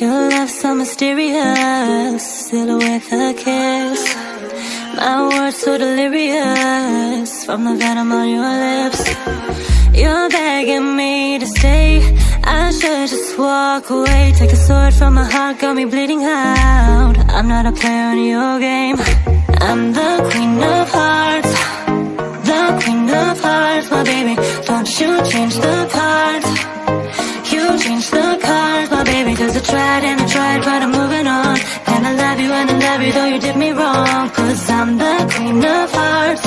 Your love so mysterious, silhouette a kiss. My words so delirious from the venom on your lips. You're begging me to stay. I should just walk away. Take a sword from my heart, got me bleeding out. I'm not a player in your game. I'm the queen of hearts. The queen of hearts, my baby. Don't you change the cards. Cause I'm the queen of hearts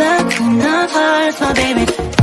The queen of hearts, my baby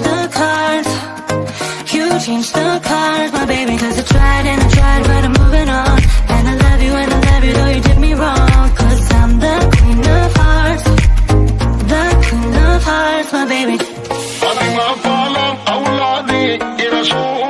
changed the cards. You changed the cards, my baby Cause I tried and I tried but I'm moving on. And I love you and I love you though you did me wrong. Cause I'm the queen of hearts. The queen of hearts, my baby. I think my follow, I will love be in a show.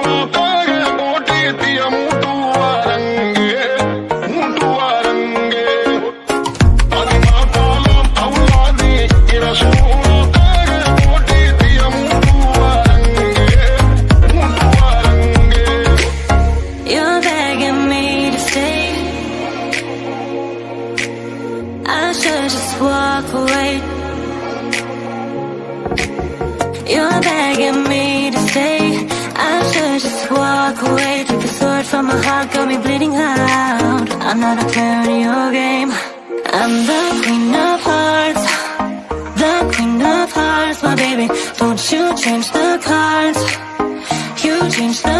Walk away. You're begging me to stay. I should just walk away. Take the sword from my heart, got me bleeding out I'm not a player in your game. I'm the queen of hearts. The queen of hearts, my baby. Don't you change the cards. You change the